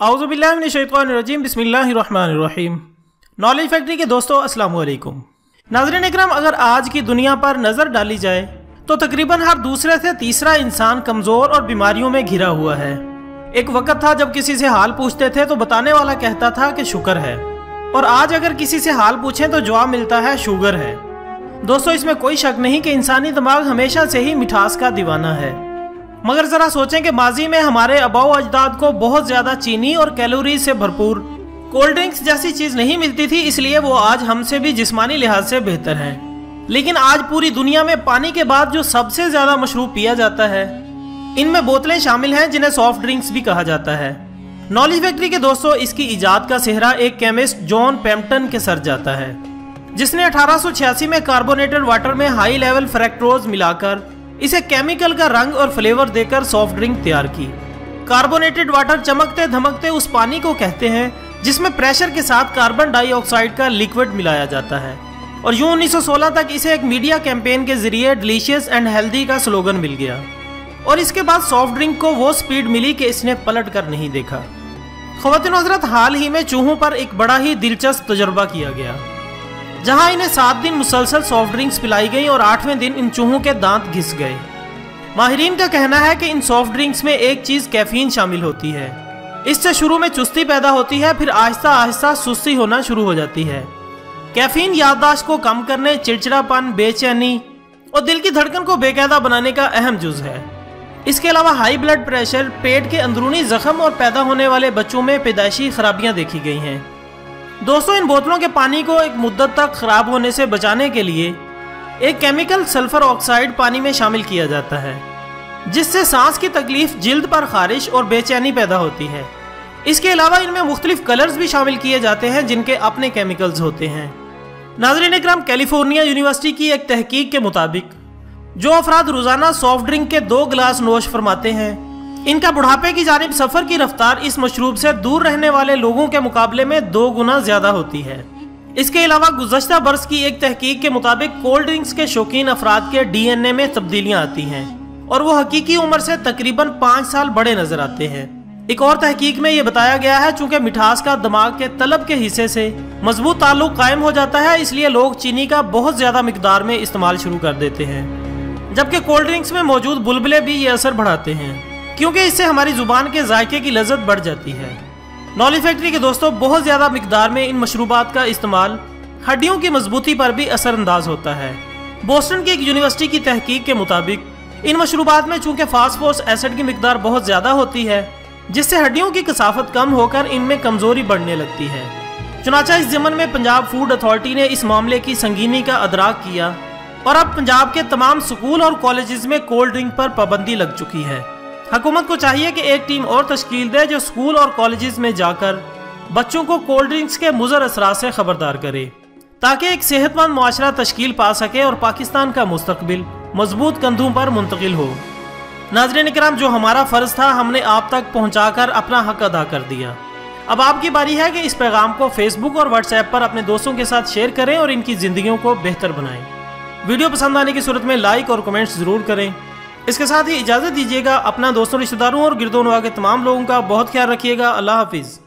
اعوذ باللہ من الشیطان الرجیم، بسم اللہ الرحمن الرحیم۔ نالج فیکٹری کے دوستو، السلام علیکم۔ ناظرین اکرام، اگر آج کی دنیا پر نظر ڈالی جائے، تو تقریباً ہر دوسرے سے تیسرا انسان کمزور اور بیماریوں میں گھرا ہوا ہے۔ ایک وقت تھا جب کسی سے حال پوچھتے تھے، تو بتانے والا کہتا تھا کہ شکر ہے۔ اور آج اگر کسی سے حال پوچھیں، تو جواب ملتا ہے، شوگر ہے۔ دوستو، اس میں کوئی شک نہیں کہ انسانی دماغ ہمیشہ سے ہی مٹھاس کا دیوانہ ہے۔ مگر ذرا سوچیں کہ ماضی میں ہمارے اباؤ اجداد کو بہت زیادہ چینی اور کیلوری سے بھرپور کولڈ ڈرنکس جیسی چیز نہیں ملتی تھی، اس لیے وہ آج ہم سے بھی جسمانی لحاظ سے بہتر ہیں۔ لیکن آج پوری دنیا میں پانی کے بعد جو سب سے زیادہ مشروب پیا جاتا ہے، ان میں بوتلیں شامل ہیں جنہیں سافٹ ڈرنکس بھی کہا جاتا ہے۔ نالج فیکٹری کے دوستوں اس کی ایجاد کا سہرا ایک کیمسٹ جون پیمپٹن کے سر جاتا ہے، جس نے اٹھارہ سو چھیاسی میں کاربونیٹڈ واٹر میں ہائی لیول فریکٹروز ملا کر اسے کیمیکل کا رنگ اور فلیور دے کر سافٹ ڈرنک تیار کی۔ کاربونیٹڈ واٹر چمکتے دھمکتے اس پانی کو کہتے ہیں جس میں پریشر کے ساتھ کاربن ڈائی آکسائڈ کا لیکوڈ ملایا جاتا ہے۔ اور یوں انیس سو سولہ تک اسے ایک میڈیا کیمپین کے ذریعے ڈیلیشیس اینڈ ہیلدی کا سلوگن مل گیا۔ اور اس کے بعد سافٹ ڈرنک کو وہ سپیڈ ملی کہ اس نے پلٹ کر نہیں دیکھا۔ خواتین حضرت حال ہی میں چوہوں پر ایک بڑا ہی دلچسپ تجربہ کیا گیا۔ جہاں انہیں سات دن مسلسل سافٹ ڈرنکس پلائی گئی اور آٹھویں دن ان چوہوں کے دانت گھس گئے۔ ماہرین کا کہنا ہے کہ ان سافٹ ڈرنکس میں ایک چیز کیفین شامل ہوتی ہے۔ اس سے شروع میں چستی پیدا ہوتی ہے، پھر آہستہ آہستہ سستی ہونا شروع ہو جاتی ہے۔ کیفین یادداشت کو کم کرنے چڑچڑا پن بے چینی اور دل کی دھڑکن کو بے قیدہ بنانے کا اہم جز ہے۔ اس کے علاوہ ہائی بلڈ پریشر پیٹ کے اندرونی زخم اور پیدا ہونے والے بچوں میں پیدائشی خرابیاں دیکھی گئی ہیں۔ دوستو، ان بوتلوں کے پانی کو ایک مدت تک خراب ہونے سے بچانے کے لیے ایک کیمیکل سلفر آکسائڈ پانی میں شامل کیا جاتا ہے، جس سے سانس کی تکلیف جلد پر خارش اور بے چینی پیدا ہوتی ہے۔ اس کے علاوہ، ان میں مختلف کلرز بھی شامل کیے جاتے ہیں جن کے اپنے کیمیکلز ہوتے ہیں۔ ناظرین اکرام کیلیفورنیا یونیورسٹی کی ایک تحقیق کے مطابق جو افراد روزانہ سافٹ ڈرنک کے دو گلاس نوش فرماتے ہیں ان کا بڑھاپے کی جانب سفر کی رفتار اس مشروب سے دور رہنے والے لوگوں کے مقابلے میں دو گنا زیادہ ہوتی ہے۔ اس کے علاوہ گزشتہ برس کی ایک تحقیق کے مطابق کولڈ ڈرنکس کے شوقین افراد کے ڈی این اے میں تبدیلیاں آتی ہیں اور وہ حقیقی عمر سے تقریباً پانچ سال بڑے نظر آتے ہیں۔ ایک اور تحقیق میں یہ بتایا گیا ہے، چونکہ مٹھاس کا دماغ کے طلب کے حصے سے مضبوط تعلق قائم ہو جاتا ہے، اس لیے لوگ چینی کا بہت زیادہ مقدار میں استعمال شروع کر دیتے ہیں۔ جبکہ کولڈ ڈرنکس میں موجود بلبلے بھی یہ اثر بڑھاتے ہیں۔ کیونکہ اس سے ہماری زبان کے ذائقے کی لذت بڑھ جاتی ہے۔ نالی فیکٹری کے دوستوں بہت زیادہ مقدار میں ان مشروبات کا استعمال ہڈیوں کی مضبوطی پر بھی اثر انداز ہوتا ہے۔ بوسٹن کی ایک یونیورسٹی کی تحقیق کے مطابق، ان مشروبات میں چونکہ فاسفورس ایسڈ کی مقدار بہت زیادہ ہوتی ہے، جس سے ہڈیوں کی کثافت کم ہو کر ان میں کمزوری بڑھنے لگتی ہے۔ چنانچہ اس زمن میں پنجاب فوڈ اتھارٹی نے اس معاملے کی سنگینی کا ادراک کیا اور اب پنجاب کے تمام سکول اور کالجز میں کولڈ ڈرنک پر پابندی لگ چکی ہے۔ حکومت کو چاہیے کہ ایک ٹیم اور تشکیل دے جو سکول اور کالجز میں جا کر بچوں کو کولڈ ڈرنکس کے مضر اثرات سے خبردار کرے، تاکہ ایک صحت مند معاشرہ تشکیل پا سکے اور پاکستان کا مستقبل مضبوط کندھوں پر منتقل ہو۔ ناظرین اکرام جو ہمارا فرض تھا، ہم نے آپ تک پہنچا کر اپنا حق ادا کر دیا۔ اب آپ کی باری ہے کہ اس پیغام کو فیس بک اور واٹس ایپ پر اپنے دوستوں کے ساتھ شیئر کریں اور ان کی زندگیوں کو بہتر بنائیں۔ ویڈیو پسند آنے کی صورت میں لائک اور کمنٹس ضرور کریں۔ اس کے ساتھ ہی اجازت دیجیے گا اپنا دوستوں، رشتہ داروں اور گردونوا کے تمام لوگوں کا بہت خیال رکھیے گا۔ اللہ حافظ۔